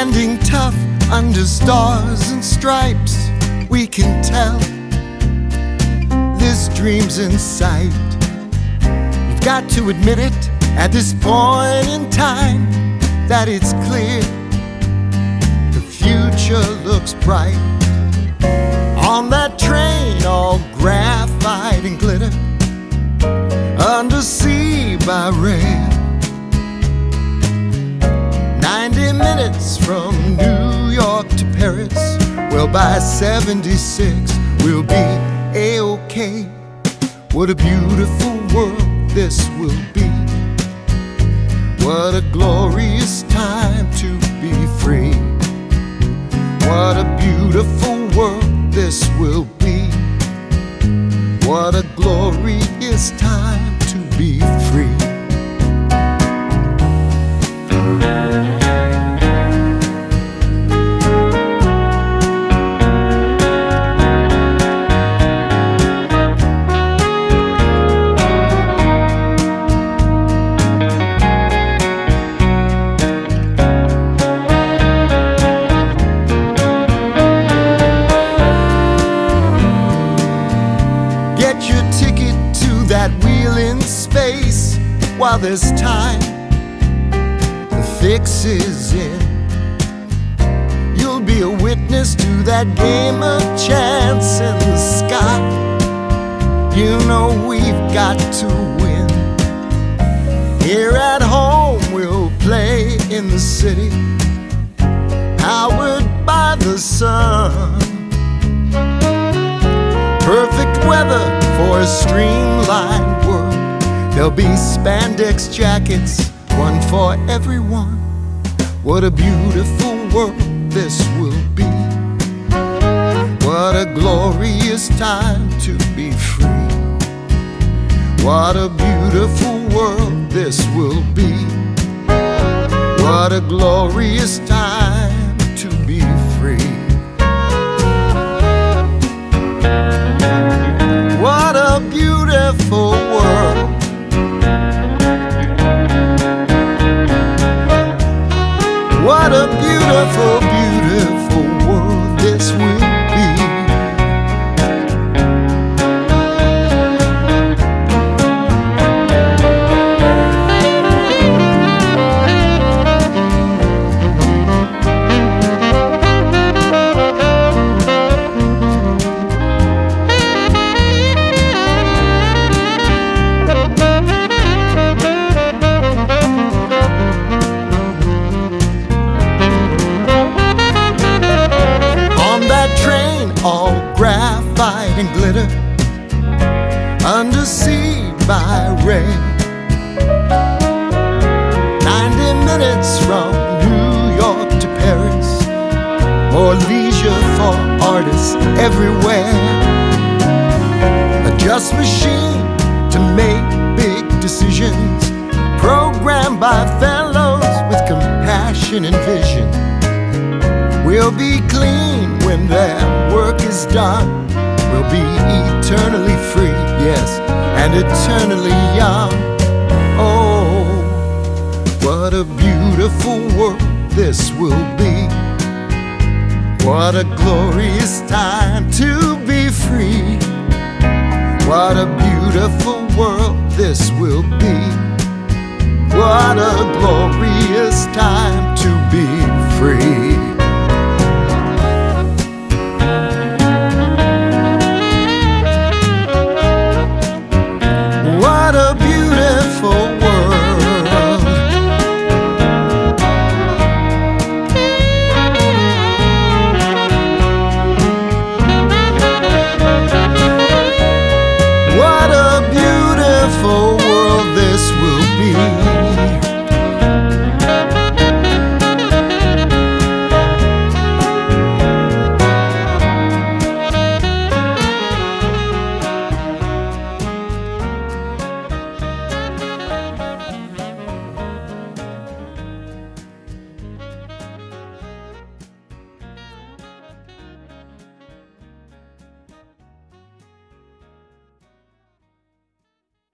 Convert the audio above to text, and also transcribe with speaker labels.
Speaker 1: Standing tough under stars and stripes, we can tell this dream's in sight. You've got to admit it at this point in time that it's clear the future looks bright. On that train, all graphite and glitter, undersea by rail. 90 minutes from New York to Paris. Well, by 76, we'll be A-OK. What a beautiful world this will be. What a glorious time to be free. What a beautiful world this will be. What a glorious time to be free. There's time. The fix is in. You'll be a witness to that game of chance in the sky. You know we've got to win. Here at home, we'll play in the city, powered by the sun. Perfect weather for a world. There'll be spandex jackets, one for everyone. What a beautiful world this will be. What a glorious time to be free. What a beautiful world this will be. What a glorious time A beautiful, beautiful and glitter, undersea by rail. 90 minutes from New York to Paris, more leisure for artists everywhere. A just machine to make big decisions, programmed by fellows with compassion and vision We'll be clean when their work is done. We'll be eternally free, yes, and eternally young. Oh, what a beautiful world this will be. What a glorious time to be free. What a beautiful world this will be. What a glorious time